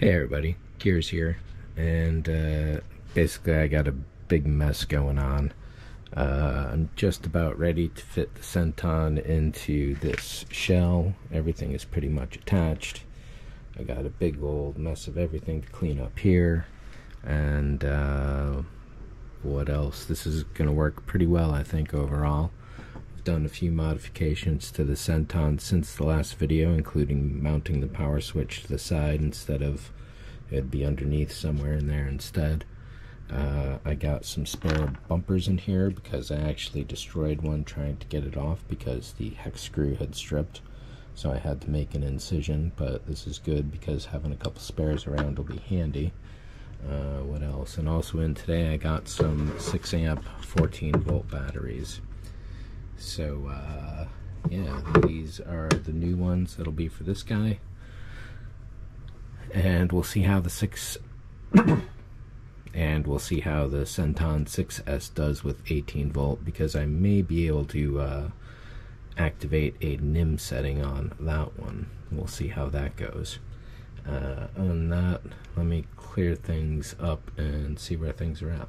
Hey everybody, Gears here, and uh, basically I got a big mess going on. Uh, I'm just about ready to fit the Senton into this shell. Everything is pretty much attached. I got a big old mess of everything to clean up here, and uh, what else? This is going to work pretty well, I think, overall. I've done a few modifications to the Senton since the last video, including mounting the power switch to the side instead of it'd be underneath somewhere in there instead. Uh, I got some spare bumpers in here because I actually destroyed one trying to get it off because the hex screw had stripped. So I had to make an incision, but this is good because having a couple spares around will be handy. Uh, what else? And also in today I got some 6 amp 14 volt batteries. So, uh, yeah, these are the new ones that'll be for this guy. And we'll see how the 6... and we'll see how the Senton 6S does with 18 volt, because I may be able to uh, activate a NIM setting on that one. We'll see how that goes. Uh, on that, let me clear things up and see where things are at.